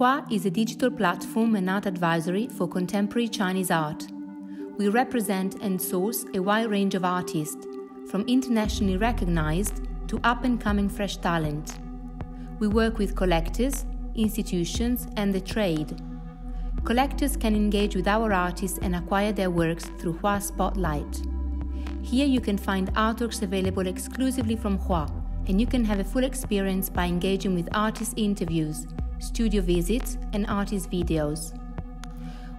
Hua is a digital platform and art advisory for contemporary Chinese art. We represent and source a wide range of artists, from internationally recognized to up and coming fresh talent. We work with collectors, institutions, and the trade. Collectors can engage with our artists and acquire their works through Hua Spotlight. Here you can find artworks available exclusively from Hua, and you can have a full experience by engaging with artist interviews, studio visits, and artist videos.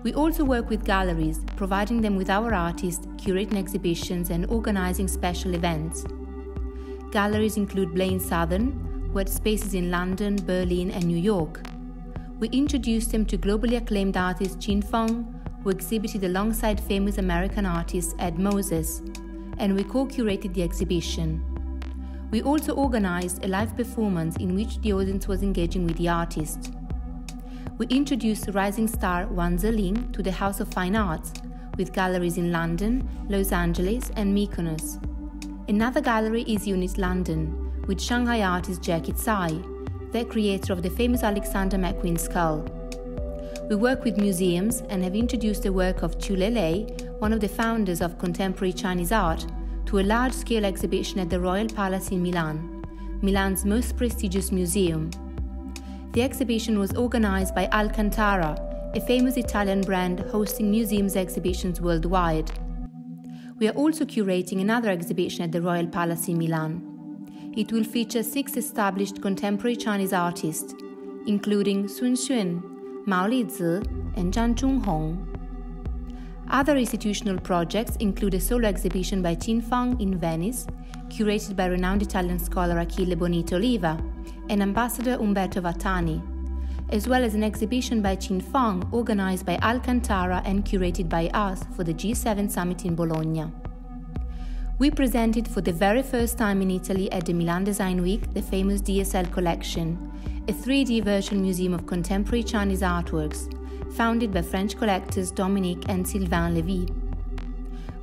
We also work with galleries, providing them with our artists, curating exhibitions, and organizing special events. Galleries include Blain Southern, who had spaces in London, Berlin, and New York. We introduced them to globally acclaimed artist Qin Feng, who exhibited alongside famous American artist Ed Moses, and we co curated the exhibition. We also organized a live performance in which the audience was engaging with the artist. We introduced rising star Wang Zeling to the House of Fine Arts, with galleries in London, Los Angeles, and Mykonos. Another gallery is Unit London, with Shanghai artist Jacky Tsai, the creator of the famous Alexander McQueen skull. We work with museums and have introduced the work of Chu Lei, one of the founders of contemporary Chinese art, to a large scale exhibition at the Royal Palace in Milan, Milan's most prestigious museum. The exhibition was organized by Alcantara, a famous Italian brand hosting museums exhibitions worldwide. We are also curating another exhibition at the Royal Palace in Milan. It will feature six established contemporary Chinese artists, including Sun Xuan, Mao Lizi, and Zhang Zhonghong. Other institutional projects include a solo exhibition by Qin Feng in Venice, curated by renowned Italian scholar Achille Bonito Oliva and Ambassador Umberto Vattani, as well as an exhibition by Qin Feng organized by Alcantara and curated by us for the G7 summit in Bologna. We presented for the very first time in Italy at the Milan Design Week the famous DSL collection, a 3D virtual museum of contemporary Chinese artworks founded by French collectors Dominique and Sylvain Levy.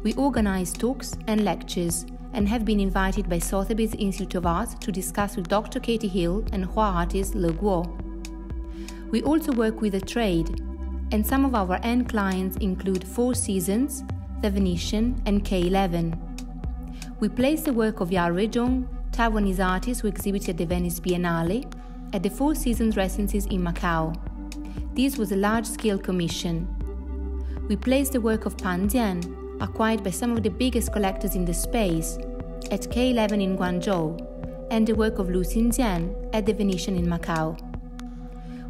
We organize talks and lectures and have been invited by Sotheby's Institute of Art to discuss with Dr. Katie Hill and Hua artist Le Guo. We also work with the trade, and some of our end clients include Four Seasons, The Venetian, and K11. We place the work of Ya Ruizhong, Taiwanese artist who exhibited at the Venice Biennale, at the Four Seasons residences in Macau. This was a large scale commission. We placed the work of Pan Dian, acquired by some of the biggest collectors in the space, at K11 in Guangzhou, and the work of Lu Xinjian at the Venetian in Macau.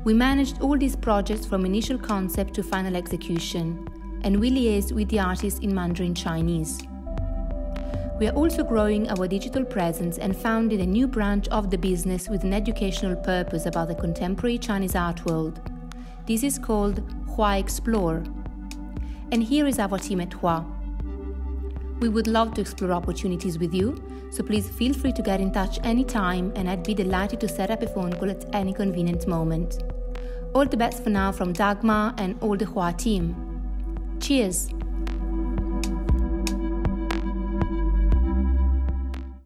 We managed all these projects from initial concept to final execution, and we liaised with the artists in Mandarin Chinese. We are also growing our digital presence and founded a new branch of the business with an educational purpose about the contemporary Chinese art world. This is called Hua Explore. And here is our team at Hua. We would love to explore opportunities with you, so please feel free to get in touch anytime and I'd be delighted to set up a phone call at any convenient moment. All the best for now from Dagmar and all the Hua team. Cheers!